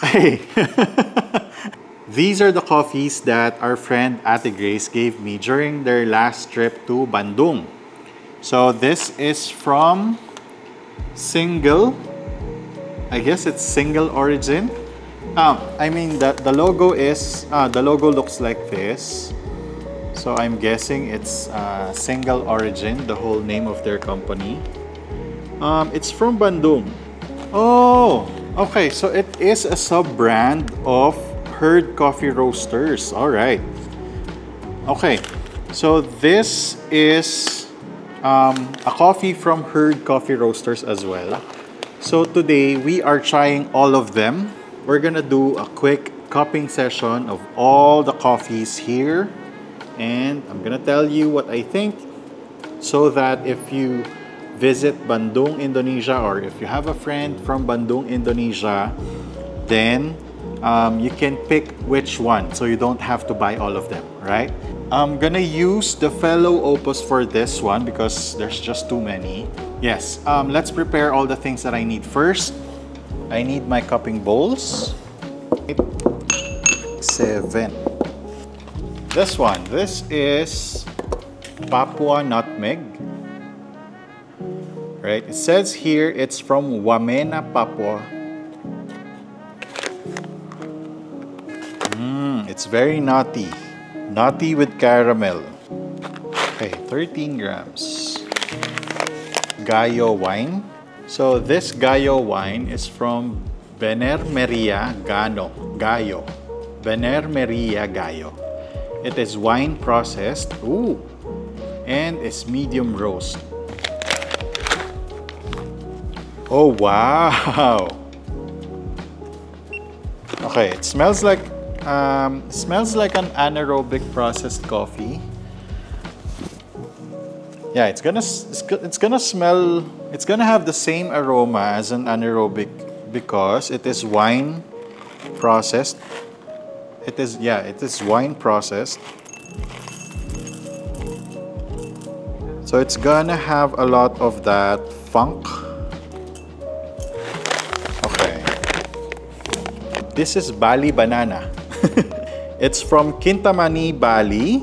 Hey! These are the coffees that our friend Ate Grace gave me during their last trip to Bandung. So this is from Single. I guess it's Single Origin. Um, I mean the, the logo is uh, the logo looks like this. So I'm guessing it's uh, Single Origin, the whole name of their company. Um, it's from Bandung. Oh, okay. So it is a sub-brand of Herd Coffee Roasters. All right. Okay. So this is um, a coffee from Herd Coffee Roasters as well. So today we are trying all of them. We're gonna do a quick cupping session of all the coffees here. And I'm gonna tell you what I think so that if you visit Bandung, Indonesia, or if you have a friend from Bandung, Indonesia, then um, you can pick which one so you don't have to buy all of them, right? I'm gonna use the fellow opus for this one because there's just too many. Yes, um, let's prepare all the things that I need first. I need my cupping bowls. Seven. This one, this is Papua Nutmeg. Right, it says here it's from Wamena, Papua. Mm, it's very nutty. Nutty with caramel. Okay, 13 grams. Gayo wine. So this Gayo wine is from Bener Meriah Gayo, Gayo. Bener Meriah Gayo. It is wine processed. Ooh. And it's medium roast. Oh, wow. Okay, it smells like um, smells like an anaerobic processed coffee. Yeah, it's gonna it's, it's gonna smell. It's gonna have the same aroma as an anaerobic because it is wine processed. It is yeah, it is wine processed. So it's gonna have a lot of that funk. Okay. This is Bali banana. it's from Kintamani, Bali.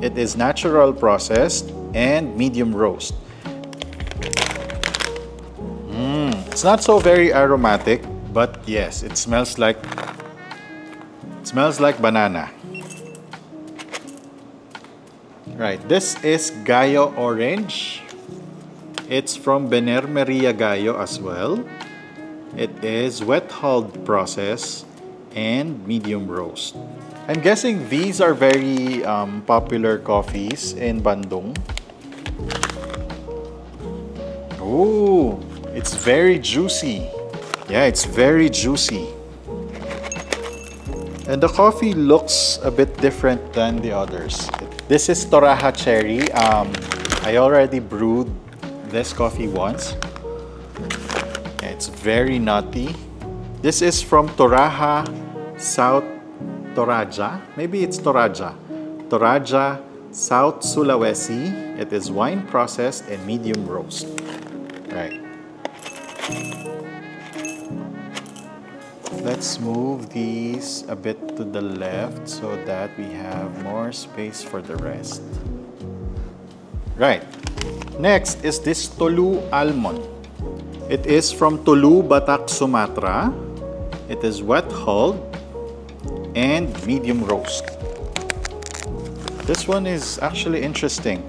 It is natural processed and medium roast. Mm, it's not so very aromatic, but yes, it smells like smells like banana. Right, this is Gayo Orange. It's from Bener Meriah Gayo as well. It is wet hulled process and medium roast. I'm guessing these are very um, popular coffees in Bandung. Oh, it's very juicy. Yeah, it's very juicy. And the coffee looks a bit different than the others. This is Toraja Cherry. Um, I already brewed this coffee once. It's very nutty. This is from Toraja South Toraja. Maybe it's Toraja. Toraja South Sulawesi. It is wine processed and medium roast. Right. Let's move these a bit to the left so that we have more space for the rest. Right. Next is this Tolu almond. It is from Tolu, Batak, Sumatra. It is wet hulled and medium roast. This one is actually interesting.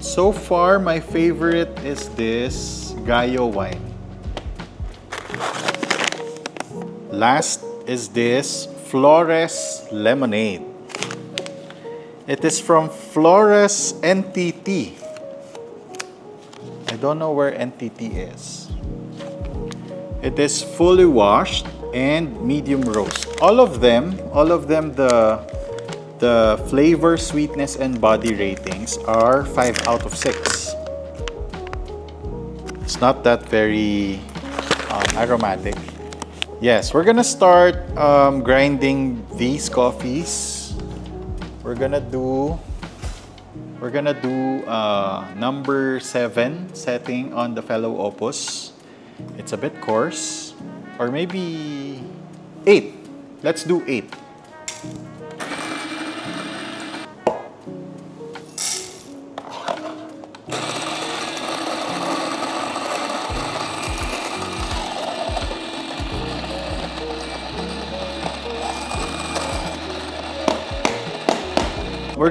So far, my favorite is this Gayo wine. Last is this Flores lemonade. It is from Flores NTT. I don't know where NTT is. It is fully washed and medium roast. All of them, all of them, the the flavor, sweetness, and body ratings are 5 out of 6. It's not that very um, aromatic. Yes, we're gonna start um, grinding these coffees we're gonna do we're gonna do uh, number seven setting on the fellow opus. It's a bit coarse, or maybe eight. Let's do eight.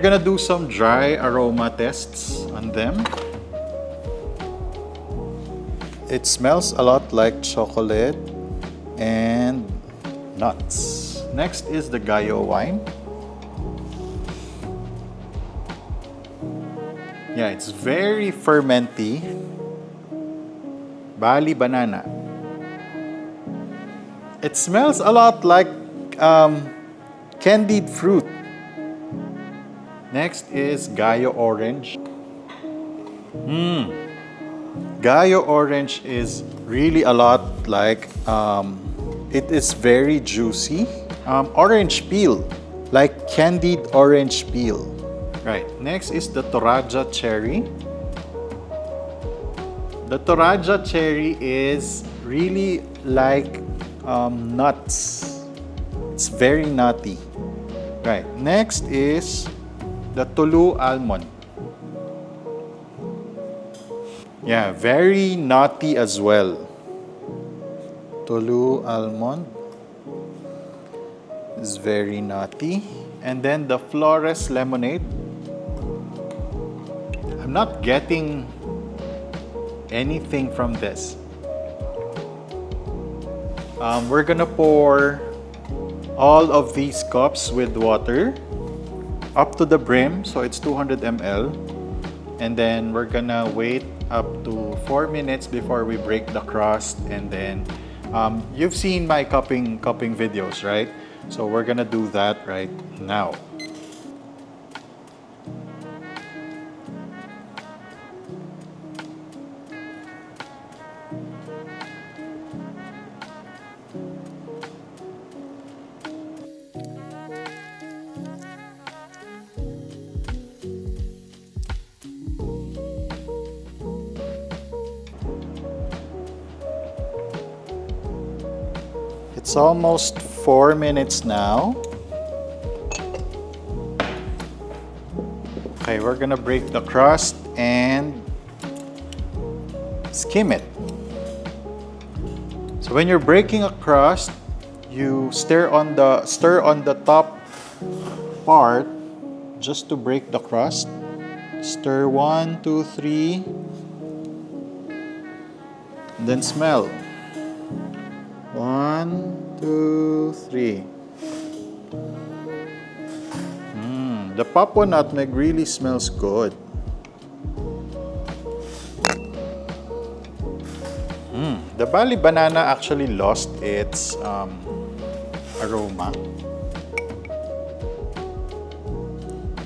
Gonna do some dry aroma tests on them. It smells a lot like chocolate and nuts. Next is the Gayo wine. Yeah, it's very fermenty. Bali banana. It smells a lot like um, candied fruit. Next is Gayo Orange. Mmm. Gayo Orange is really a lot like, um, it is very juicy. Um, orange peel, like candied orange peel. Right, next is the Toraja Cherry. The Toraja Cherry is really like um, nuts. It's very nutty. Right, next is the Tolu almond. Yeah, very nutty as well. Tolu almond is very nutty. And then the Flores lemonade. I'm not getting anything from this. Um, we're gonna pour all of these cups with water up to the brim, so it's 200 ml. And then we're gonna wait up to 4 minutes before we break the crust and then um, you've seen my cupping cupping videos, right? So we're gonna do that right now. It's almost four minutes now. Okay, we're gonna break the crust and skim it. So when you're breaking a crust, you stir on the stir on the top part just to break the crust. Stir one, two, three, then smell. One, two, three. Mm, the Papua nutmeg really smells good. Mm, the Bali banana actually lost its um, aroma.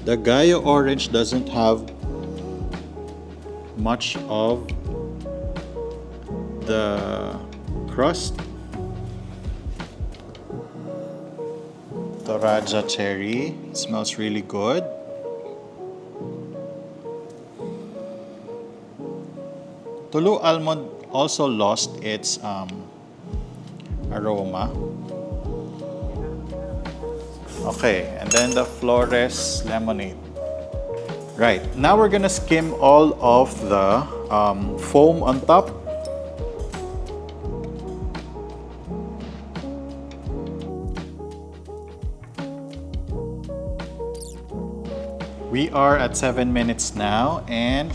The Gayo orange doesn't have much of the crust Toraja cherry. It smells really good. Tolu almond also lost its um, aroma. Okay, and then the Flores lemonade. Right, now we're gonna skim all of the um, foam on top We are at 7 minutes now and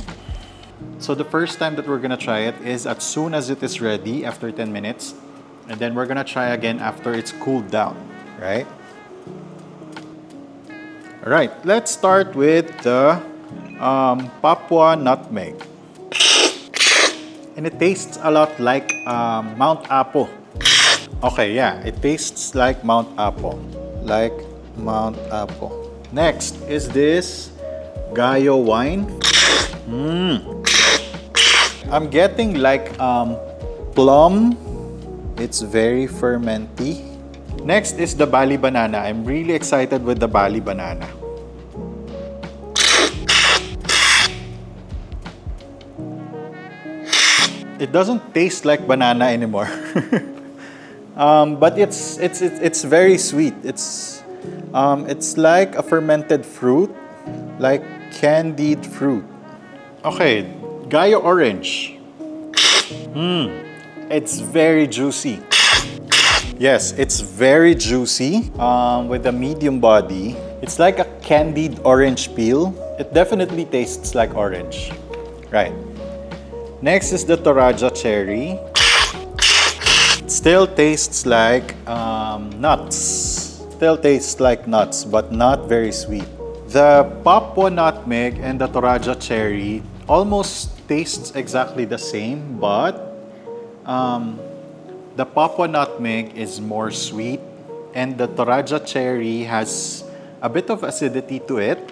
so the first time that we're gonna try it is as soon as it is ready after 10 minutes and then we're gonna try again after it's cooled down, right? Alright, let's start with the um, Papua nutmeg. And it tastes a lot like um, Mount Apo. Okay, yeah, it tastes like Mount Apo. Like Mount Apo. Next is this Gayo wine. Mm. I'm getting like um, plum. It's very fermenty. Next is the Bali banana. I'm really excited with the Bali banana. It doesn't taste like banana anymore. um, but it's, it's, it's, it's very sweet. It's um, it's like a fermented fruit, like candied fruit. Okay, Gayo Orange. Mmm, it's very juicy. Yes, it's very juicy um, with a medium body. It's like a candied orange peel. It definitely tastes like orange. Right. Next is the Toraja cherry. It still tastes like um, nuts. Still tastes like nuts, but not very sweet. The Papua nutmeg and the Toraja cherry almost tastes exactly the same, but um, the Papua nutmeg is more sweet and the Toraja cherry has a bit of acidity to it,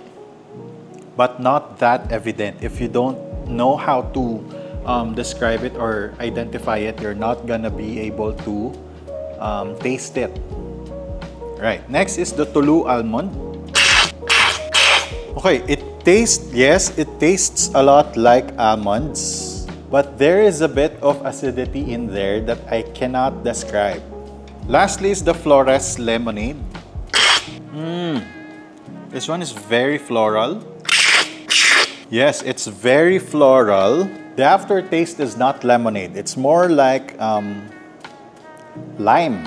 but not that evident. If you don't know how to um, describe it or identify it, you're not gonna be able to um, taste it. Right, next is the Tolu almond. Okay, it tastes, yes, it tastes a lot like almonds, but there is a bit of acidity in there that I cannot describe. Lastly is the Flores lemonade. Mmm, this one is very floral. Yes, it's very floral. The aftertaste is not lemonade. It's more like um, lime.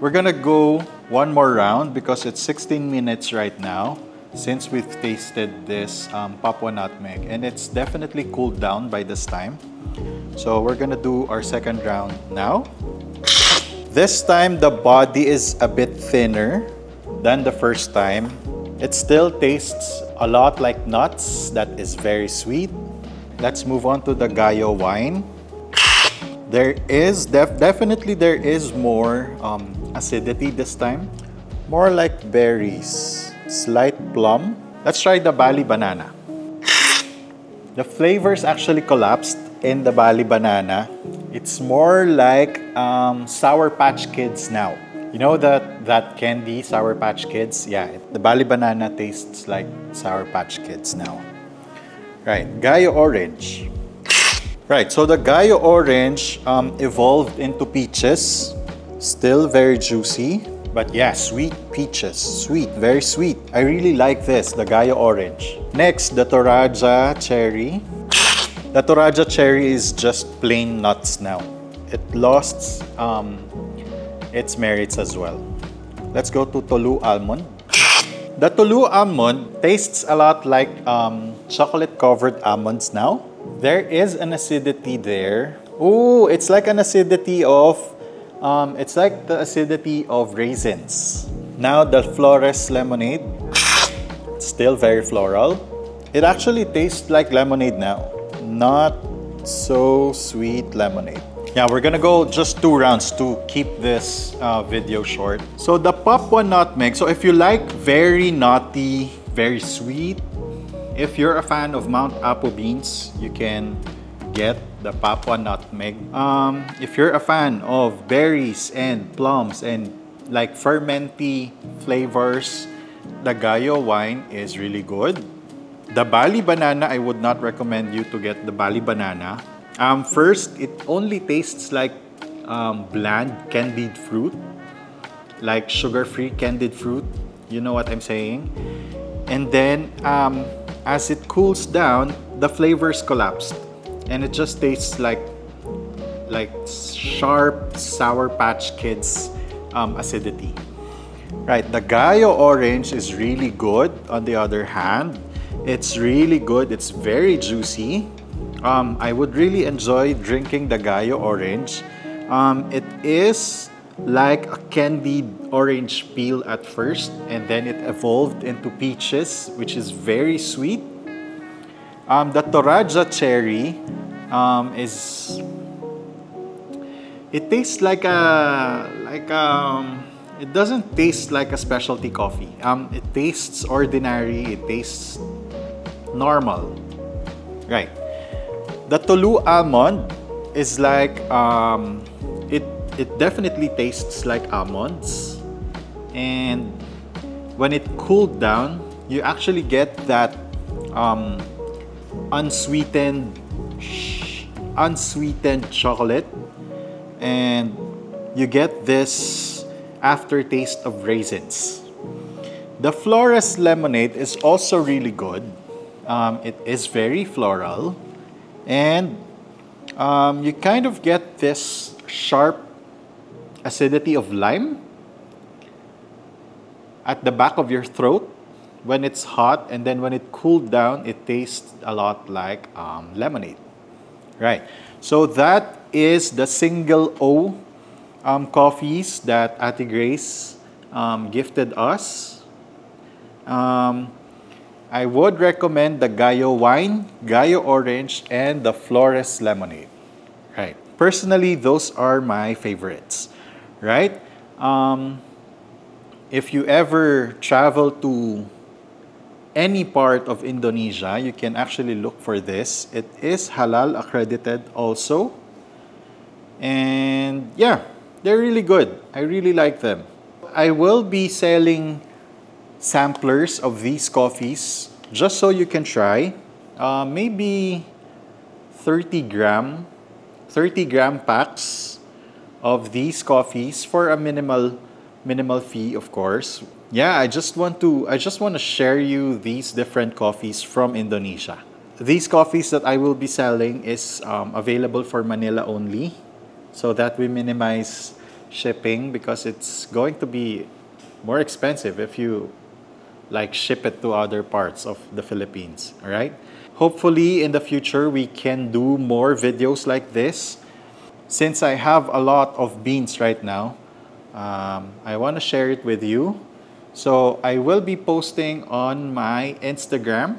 We're gonna go one more round because it's 16 minutes right now since we've tasted this um, Papua nutmeg and it's definitely cooled down by this time. So we're gonna do our second round now. This time the body is a bit thinner than the first time. It still tastes a lot like nuts that is very sweet Let's move on to the Gayo wine. There is, def definitely there is more um, acidity this time. More like berries, slight plum. Let's try the Bali banana. The flavors actually collapsed in the Bali banana. It's more like um, Sour Patch Kids now. You know that, that candy, Sour Patch Kids? Yeah, the Bali banana tastes like Sour Patch Kids now. Right, Gayo Orange. Right, so the Gayo Orange um, evolved into peaches. Still very juicy. But yeah, sweet peaches. Sweet, very sweet. I really like this, the Gayo Orange. Next, the Toraja Cherry. The Toraja Cherry is just plain nuts now. It lost um, its merits as well. Let's go to Tolu Almond. The Tolu almond tastes a lot like um, chocolate-covered almonds now. There is an acidity there. Oh, it's like an acidity of, um, it's like the acidity of raisins. Now the Flores lemonade, still very floral. It actually tastes like lemonade now, not so sweet lemonade. Yeah, we're gonna go just two rounds to keep this uh, video short. So the Papua nutmeg, so if you like very nutty, very sweet, if you're a fan of Mount Apo beans, you can get the Papua nutmeg. Um, if you're a fan of berries and plums and like fermenty flavors, the Gayo wine is really good. The Bali banana, I would not recommend you to get the Bali banana um, first, it only tastes like um, bland candied fruit, like sugar-free candied fruit. You know what I'm saying? And then, um, as it cools down, the flavors collapsed, and it just tastes like like sharp Sour Patch Kids um, acidity. Right, the Gayo orange is really good. On the other hand, it's really good. It's very juicy. Um, I would really enjoy drinking the Gayo orange. Um, it is like a candied orange peel at first and then it evolved into peaches which is very sweet. Um, the Toraja cherry um, is it tastes like a like um it doesn't taste like a specialty coffee. Um, it tastes ordinary, it tastes normal. Right. The Tolu almond is like um, it it definitely tastes like almonds and when it cooled down you actually get that um, unsweetened unsweetened chocolate and you get this aftertaste of raisins. The Flores lemonade is also really good. Um, it is very floral and um, you kind of get this sharp acidity of lime at the back of your throat when it's hot and then when it cooled down it tastes a lot like um, lemonade right so that is the single O um, coffees that Ate Grace um, gifted us um, I would recommend the Gayo wine, Gayo orange, and the Flores lemonade. Right. Personally, those are my favorites. Right. Um, if you ever travel to any part of Indonesia, you can actually look for this. It is halal accredited also. And yeah, they're really good. I really like them. I will be selling samplers of these coffees just so you can try. Uh, maybe 30 gram, 30 gram packs of these coffees for a minimal minimal fee of course yeah i just want to i just want to share you these different coffees from indonesia these coffees that i will be selling is um, available for manila only so that we minimize shipping because it's going to be more expensive if you like ship it to other parts of the Philippines, all right? Hopefully in the future we can do more videos like this. Since I have a lot of beans right now, um, I want to share it with you. So I will be posting on my Instagram.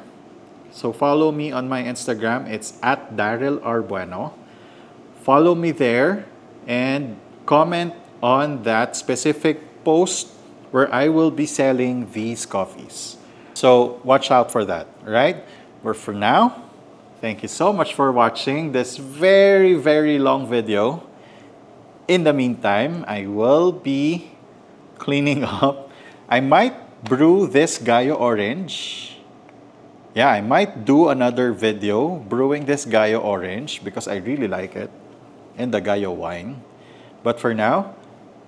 So follow me on my Instagram. It's at Daryl Arbueno. Follow me there and comment on that specific post where I will be selling these coffees. So watch out for that, right? But for now, thank you so much for watching this very, very long video. In the meantime, I will be cleaning up. I might brew this Gayo Orange. Yeah, I might do another video brewing this Gayo Orange because I really like it and the Gayo wine. But for now,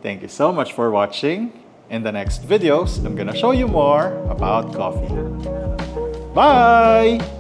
thank you so much for watching in the next videos, I'm gonna show you more about coffee. Bye!